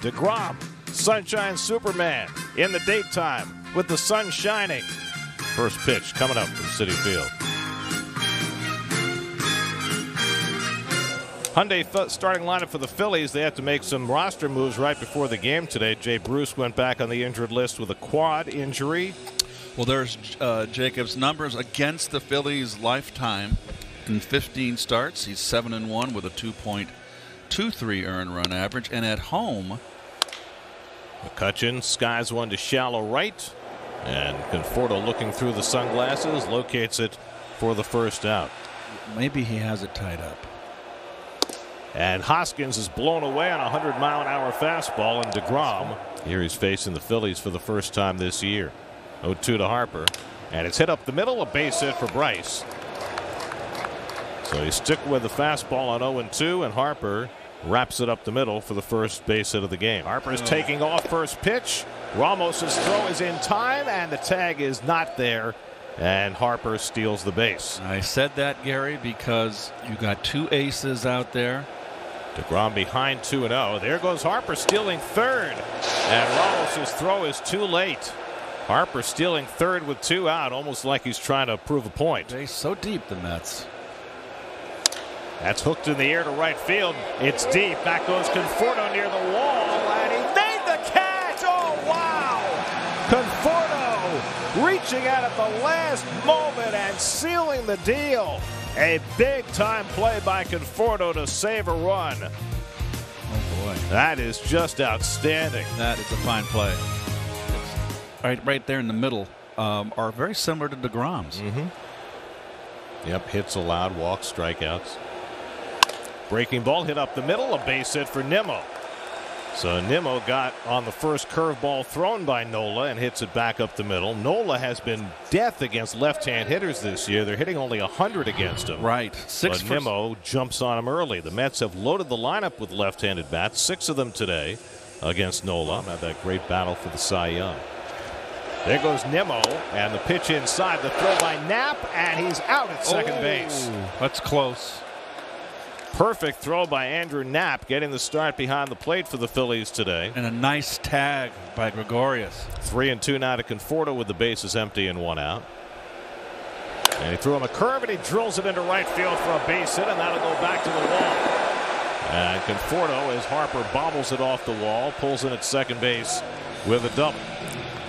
DeGrom, Sunshine Superman in the daytime with the sun shining. First pitch coming up from Citi Field. Hyundai f- starting lineup for the Phillies. They had to make some roster moves right before the game today. Jay Bruce went back on the injured list with a quad injury. Well, there's uh, Jacob's numbers against the Phillies lifetime. In 15 starts, he's 7 and 1 with a 2.23 earned run average. And at home, McCutchen skies one to shallow right. And Conforto looking through the sunglasses locates it for the first out. maybe he has it tied up. And Hoskins is blown away on a 100 mile an hour fastball. And DeGrom, here he's facing the Phillies for the first time this year. 0 2 to Harper. And it's hit up the middle, a base hit for Bryce. So he's stick with the fastball on 0 2, and Harper wraps it up the middle for the first base hit of the game. Harper is oh. taking off first pitch. Ramos's throw is in time, and the tag is not there. And Harper steals the base. I said that, Gary, because you got two aces out there. DeGrom behind 2 0. There goes Harper stealing third. And Ramos's throw is too late. Harper stealing third with two out, almost like he's trying to prove a point. They're so deep, the Mets. That's hooked in the air to right field. It's deep. Back goes Conforto near the wall, and he made the catch. Oh, wow! Conforto reaching out at the last moment and sealing the deal. A big time play by Conforto to save a run. Oh, boy. That is just outstanding. That is a fine play. Right, right there in the middle um, are very similar to DeGrom's. Yep, hits allowed, walks, strikeouts. Breaking ball hit up the middle, a base hit for Nimmo. So Nimmo got on the first curveball thrown by Nola and hits it back up the middle. Nola has been death against left-hand hitters this year. They're hitting only 100 against him. Right. Six But Nimmo jumps on him early. The Mets have loaded the lineup with left-handed bats, six of them today against Nola. Had that great battle for the Cy Young. There goes Nimmo, and the pitch inside, the throw by Knapp, and he's out at second Oh, base. That's close. Perfect throw by Andrew Knapp, getting the start behind the plate for the Phillies today. And a nice tag by Gregorius. Three and two now to Conforto with the bases empty and one out. And he threw him a curve and he drills it into right field for a base hit, and that'll go back to the wall. And Conforto, as Harper bobbles it off the wall, pulls in at second base with a double.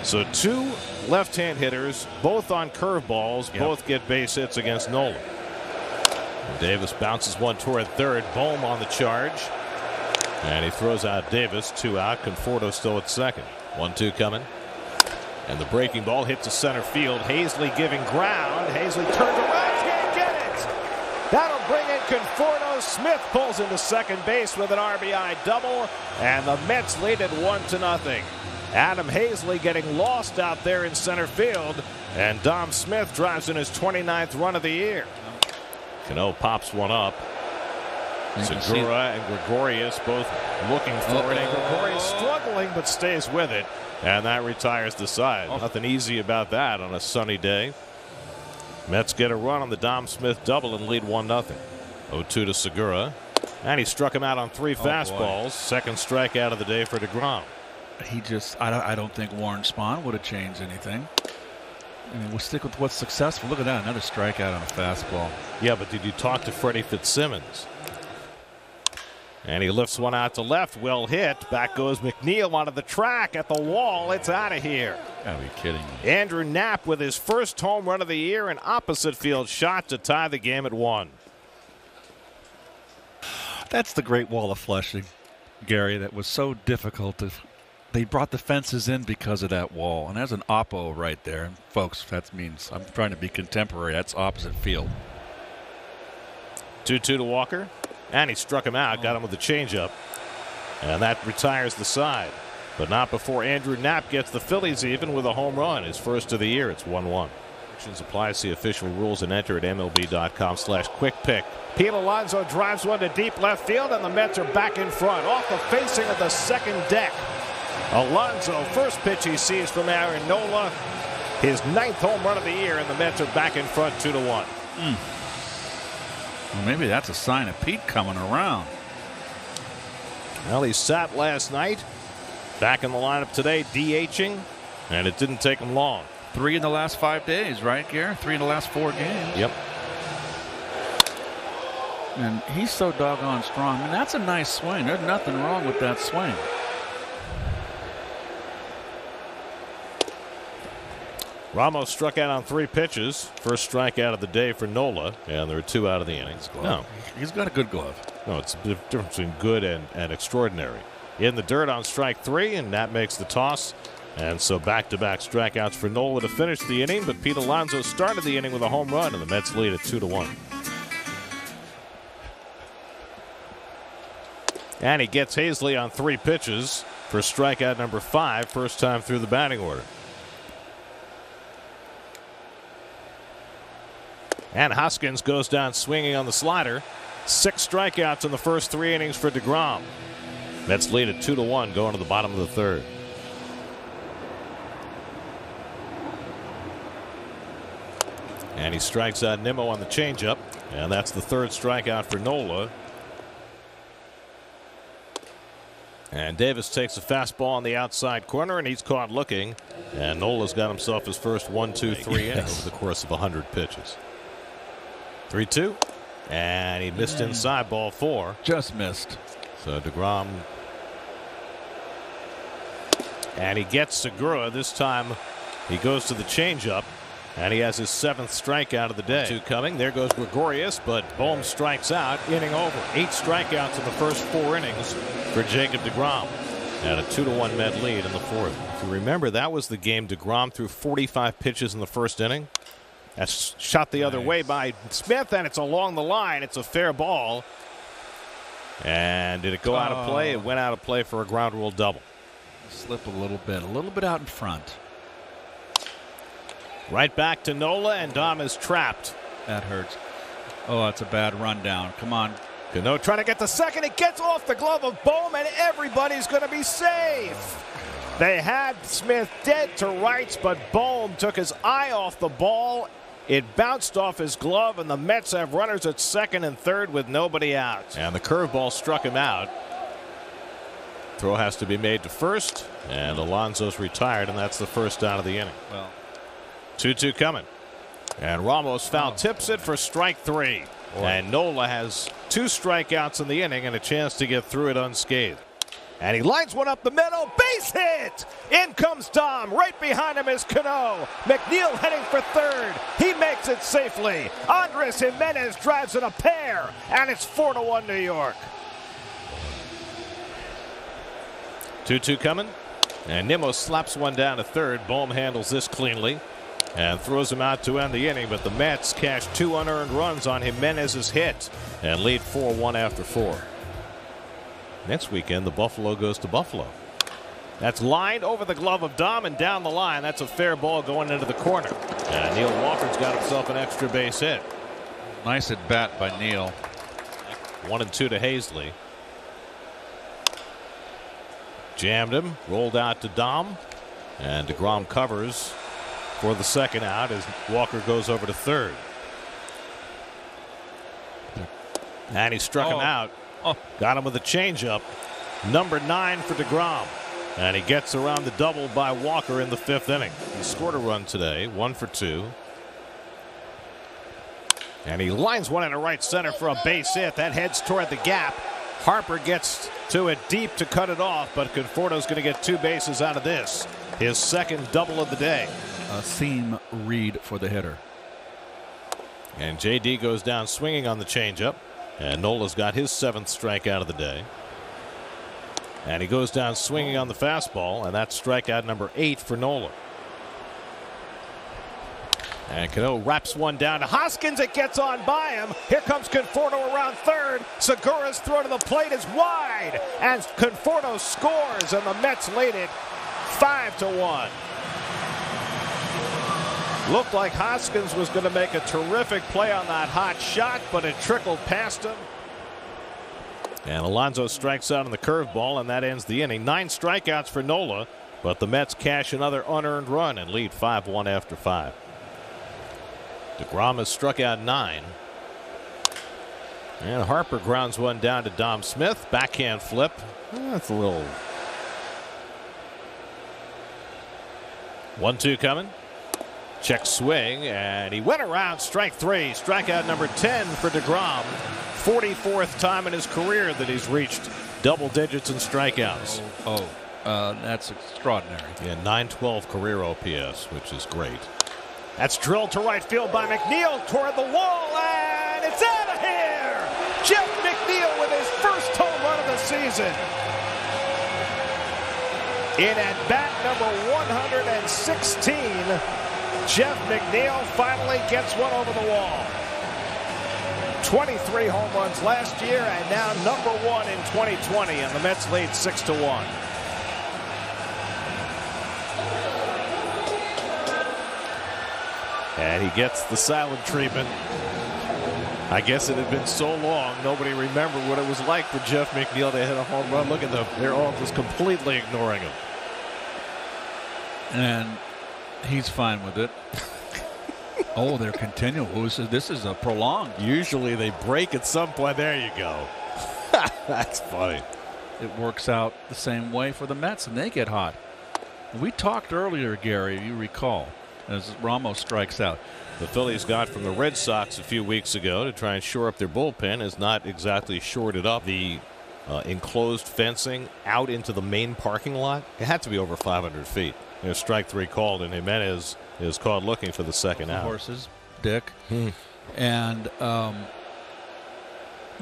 So two left-hand hitters, both on curveballs, Yep. both get base hits against Nolan. Davis bounces one toward third. Bohm on the charge. And he throws out Davis. Two out. Conforto still at second. One two coming. And the breaking ball hits to center field. Haseley giving ground. Haseley turns around. Can't get it. That'll bring in Conforto. Smith pulls into second base with an RBI double. And the Mets lead it one to nothing. Adam Haseley getting lost out there in center field. And Dom Smith drives in his 29th run of the year. Cano pops one up. You can see- Segura and Gregorius both looking for it. And Gregorius struggling but stays with it. And that retires the side. Oh. Nothing easy about that on a sunny day. Mets get a run on the Dom Smith double and lead 1 0. 0 2 to Segura. And he struck him out on three oh, fastballs. Second strikeout of the day for DeGrom. He just, I don't, I don't think Warren Spahn would have changed anything. I mean, we'll stick with what's successful. Look at that, another strikeout on a fastball. Yeah, but did you talk to Freddie Fitzsimmons? And he lifts one out to left. Well hit. Back goes McNeil onto the track at the wall. It's out of here. Gotta be kidding me. Andrew Knapp with his first home run of the year, an opposite field shot to tie the game at one. That's the Great Wall of Flushing, Gary. That was so difficult to. They brought the fences in because of that wall, and there's an oppo right there. And folks, that means I'm trying to be contemporary. That's opposite field. 2 2 to Walker. And he struck him out, got him with the changeup. And that retires the side. But not before Andrew Knapp gets the Phillies even with a home run, his first of the year. It's 1 1. Restrictions apply. See official rules and enter at MLB.com slash quick pick. Pete Alonso drives one to deep left field, and the Mets are back in front off the facing of the second deck. Alonso, first pitch he sees from Aaron Nola. His ninth home run of the year, and the Mets are back in front 2 to 1. Hmm. Well, maybe that's a sign of Pete coming around. Well, he sat last night. Back in the lineup today, DHing, and it didn't take him long. Three in the last five days, right, Gary? Three in the last four games. Yep. And he's so doggone strong. I mean, that's a nice swing. There's nothing wrong with that swing. Ramos struck out on three pitches. First strikeout of the day for Nola, and there are two out of the innings. No, he's got a good glove. No, it's the difference between good and, and extraordinary. In the dirt on strike three, and that makes the toss. And so back to back strikeouts for Nola to finish the inning, but Pete Alonso started the inning with a home run, and the Mets lead at 2 to 1. And he gets Haseley on three pitches for strikeout number five, first time through the batting order. And Hoskins goes down swinging on the slider. Six strikeouts in the first three innings for DeGrom. Mets lead at 2 to 1 going to the bottom of the third. And he strikes out Nimmo on the changeup. And that's the third strikeout for Nola. And Davis takes a fastball on the outside corner, and he's caught looking. And Nola's got himself his first one, two, three yes. over the course of 100 pitches. 3 2. And he missed inside ball four. Just missed. So DeGrom. And he gets Segura. This time he goes to the changeup. And he has his seventh strikeout of the day. Two coming. There goes Gregorius, but Bohm strikes out. Inning over. Eight strikeouts in the first four innings for Jacob DeGrom. And a two to one Met lead in the fourth. If you remember, that was the game DeGrom threw 45 pitches in the first inning. That's shot the nice. other way by Smith, and it's along the line. It's a fair ball. And did it go oh. out of play? It oh. went out of play for a ground rule double. Slip a little bit, a little bit out in front. Right back to Nola, and Dom is trapped. That hurts. Oh, that's a bad rundown. Come on. Cano trying to get the second. It gets off the glove of Bohm. Everybody's going to be safe. They had Smith dead to rights, but Bohm took his eye off the ball. It bounced off his glove, and the Mets have runners at second and third with nobody out. And the curveball struck him out. Throw has to be made to first, and Alonso's retired, and that's the first out of the inning. Well, 2 2 coming. And Ramos foul oh, tips it for strike three. Boy. And Nola has two strikeouts in the inning and a chance to get through it unscathed. And he lines one up the middle. Base hit! In comes Dom. Right behind him is Cano. McNeil heading for third. He makes it safely. Andres Gimenez drives in a pair. And it's 4 to 1 New York. 2 2 coming. And Nimmo slaps one down to third. Bohm handles this cleanly and throws him out to end the inning. But the Mets cash two unearned runs on Gimenez's hit and lead 4 1 after four. Next weekend, the Buffalo goes to Buffalo. That's lined over the glove of Dom and down the line. That's a fair ball going into the corner. And Neil Walker's got himself an extra base hit. Nice at bat by Neil. One and two to Haseley. Jammed him, rolled out to Dom, and DeGrom covers for the second out as Walker goes over to third. And he struck oh. him out. Oh. Got him with a changeup. Number nine for DeGrom. And he gets around the double by Walker in the fifth inning. He scored a run today, one for two. And he lines one into right center for a base hit. That heads toward the gap. Harper gets to it deep to cut it off, but Conforto's going to get two bases out of this. His second double of the day. A seam read for the hitter. And JD goes down swinging on the changeup. And Nola's got his seventh strikeout of the day. And he goes down swinging on the fastball, and that's strikeout number eight for Nola. And Cano wraps one down to Hoskins. It gets on by him. Here comes Conforto around third. Segura's throw to the plate is wide. And Conforto scores, and the Mets lead it 5 to 1. Looked like Hoskins was going to make a terrific play on that hot shot, but it trickled past him. And Alonso strikes out on the curveball, and that ends the inning. Nine strikeouts for Nola, but the Mets cash another unearned run and lead 5 1 after five. DeGrom has struck out nine. And Harper grounds one down to Dom Smith. Backhand flip. That's a little. One two coming. Check swing, and he went around strike three. Strikeout number 10 for DeGrom. 44th time in his career that he's reached double digits in strikeouts. Oh, oh uh, that's extraordinary. Yeah, 912 career OPS, which is great. That's drilled to right field by McNeil toward the wall, and it's out of here! Jeff McNeil with his first home run of the season. In at bat number 116, Jeff McNeil finally gets one over the wall. 23 home runs last year and now number one in 2020 and the Mets lead 6 to 1. And he gets the silent treatment. I guess it had been so long, nobody remembered what it was like for Jeff McNeil to hit a home run. Look at them. They're all just completely ignoring him. And he's fine with it. oh, they're continual. This is a prolonged. Usually they break at some point. There you go. That's funny. It works out the same way for the Mets, and they get hot. We talked earlier, Gary, you recall, as Ramos strikes out. The Phillies got from the Red Sox a few weeks ago to try and shore up their bullpen has not exactly shored it up. The uh, enclosed fencing out into the main parking lot, it had to be over 500 feet. There's strike three called, and Gimenez is caught looking for the second out. Horses, Dick, Hmm. and um,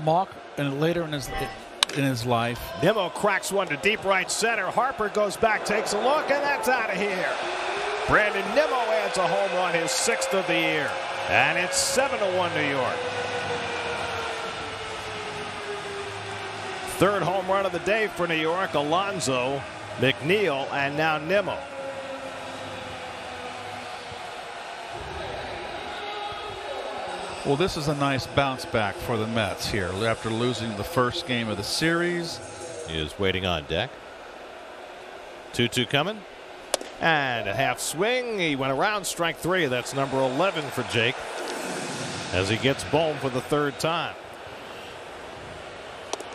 Mock, and later in his in his life, Nimmo cracks one to deep right center. Harper goes back, takes a look, and that's out of here. Brandon Nimmo adds a home run, his sixth of the year, and it's seven to one New York. Third home run of the day for New York. Alonso, McNeil, and now Nimmo. Well, this is a nice bounce back for the Mets here after losing the first game of the series. He is waiting on deck. 2 2 coming. And a half swing. He went around strike three. That's number 11 for Jake as he gets Bohm for the third time.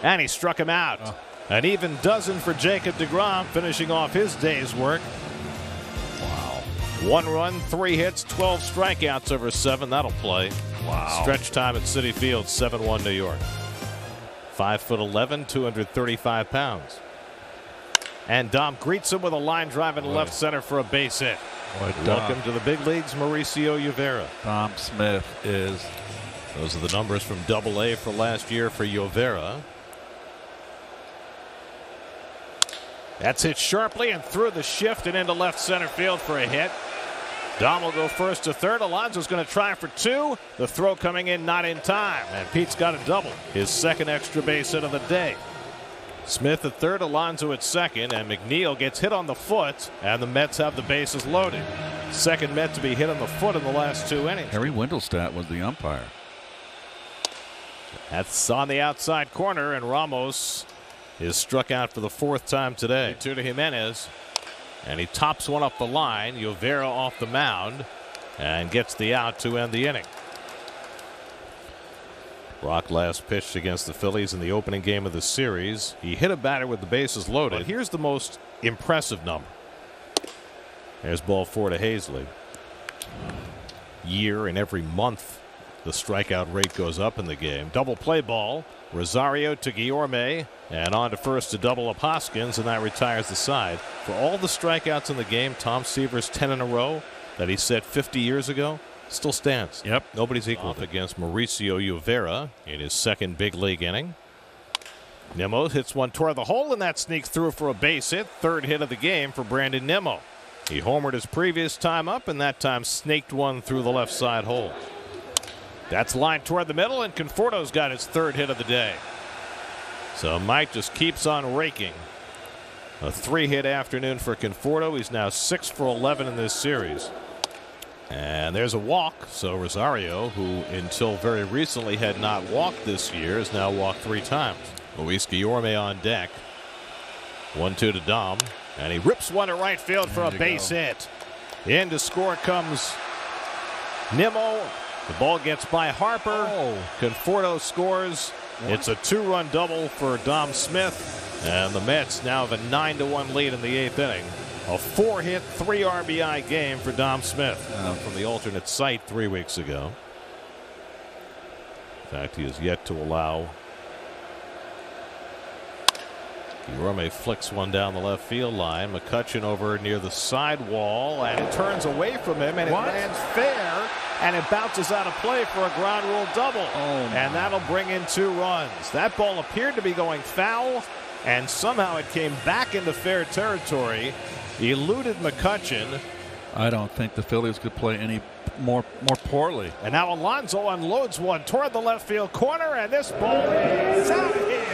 And he struck him out. Oh. An even dozen for Jacob DeGrom, finishing off his day's work. Wow. One run, three hits, 12 strikeouts over seven. That'll play. Wow. Stretch time at Citi Field, 7 1 New York. 5 foot 11, 235 pounds. And Dom greets him with a line drive in Boy. left center for a base hit. Boy, Welcome to the big leagues, Mauricio Llovera. Dom Smith is Those are the numbers from Double A for last year for Llovera. That's hit sharply and through the shift and into left center field for a hit. Dom will go first to third. Alonso's going to try for two. The throw coming in not in time. And Pete's got a double. His second extra base hit of the day. Smith at third, Alonso at second, and McNeil gets hit on the foot, and the Mets have the bases loaded. Second Met to be hit on the foot in the last two innings. Harry Wendelstedt was the umpire. That's on the outside corner, and Ramos is struck out for the fourth time today. Two to Gimenez, and he tops one up the line. Llovera off the mound, and gets the out to end the inning. Brock last pitched against the Phillies in the opening game of the series. He hit a batter with the bases loaded. But here's the most impressive number. There's ball four to Haseley. Year and every month the strikeout rate goes up in the game. Double play ball. Rosario to Guillorme and on to first to double up Hoskins and that retires the side. For all the strikeouts in the game, Tom Seaver's 10 in a row that he set 50 years ago still stands. Yep. Nobody's equal Off against Mauricio Llovera in his second big league inning. Nimmo hits one toward the hole and that sneaks through for a base hit. Third hit of the game for Brandon Nimmo. He homered his previous time up and that time snaked one through the left side hole. That's lined toward the middle, and Conforto's got his third hit of the day. So Mike just keeps on raking. A three hit afternoon for Conforto. He's now 6 for 11 in this series. And there's a walk. So Rosario, who until very recently had not walked this year, has now walked three times. Luis Guillorme on deck. 1 2 to Dom. And he rips one to right field for There a base go. hit. In to score comes Nimmo The ball gets by Harper. Oh. Conforto scores. It's a two-run double for Dom Smith, and the Mets now have a nine to one lead in the eighth inning. A four-hit, three RBI game for Dom Smith uh, from the alternate site three weeks ago. In fact, he has yet to allow. Guillorme flicks one down the left field line. McCutchen over near the side wall, and it turns away from him, and What? it lands fair, and it bounces out of play for a ground rule double. Oh, and that'll bring in two runs. That ball appeared to be going foul, and somehow it came back into fair territory. Eluded McCutchen, I don't think the Phillies could play any more more poorly. and now Alonso unloads one toward the left field corner, and this ball is out of here.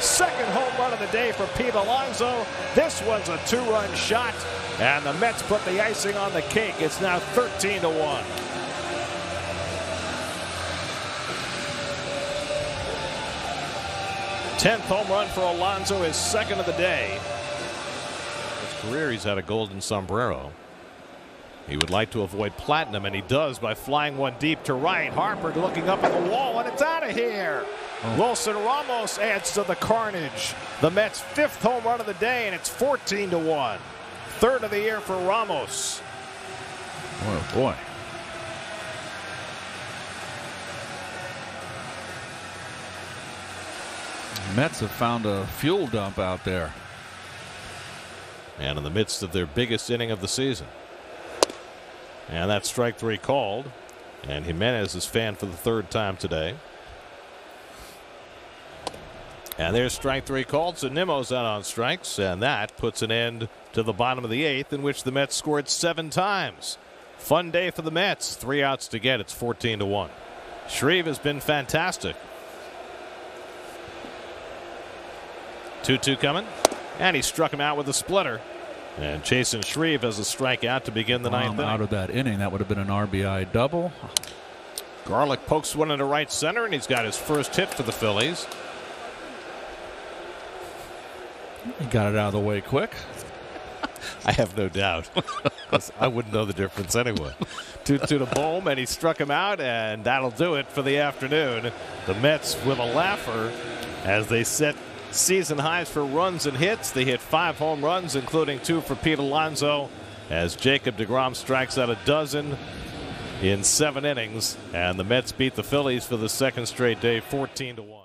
Second home run of the day for Pete Alonso. This was a two-run shot, and the Mets put the icing on the cake. It's now 13 to one. Tenth home run for Alonso, his second of the day. His career, he's had a golden sombrero. He would like to avoid platinum, and he does by flying one deep to right. Harper looking up at the wall, and it's out of here. Oh. Wilson Ramos adds to the carnage. The Mets' fifth home run of the day, and it's 14 to 1. Third of the year for Ramos. Oh boy. Mets have found a fuel dump out there. And in the midst of their biggest inning of the season. And that strike three called. And Gimenez is fanned for the third time today. And there's strike three called, so Nimmo's out on strikes, and that puts an end to the bottom of the eighth, in which the Mets scored seven times. Fun day for the Mets. Three outs to get. It's 14 to 1. Shreve has been fantastic. 2 2 coming. And he struck him out with a splitter. And Chasen Shreve has a strikeout to begin the ninth Um, out of that inning, that would have been an RBI double. Garlick pokes one into right center, and he's got his first hit for the Phillies. He got it out of the way quick. I have no doubt. I wouldn't know the difference anyway. two two to Bohm, and he struck him out, and that'll do it for the afternoon. The Mets with a laugher as they set season highs for runs and hits. They hit five home runs, including two for Pete Alonso, as Jacob DeGrom strikes out a dozen in seven innings, and the Mets beat the Phillies for the second straight day, 14 to one.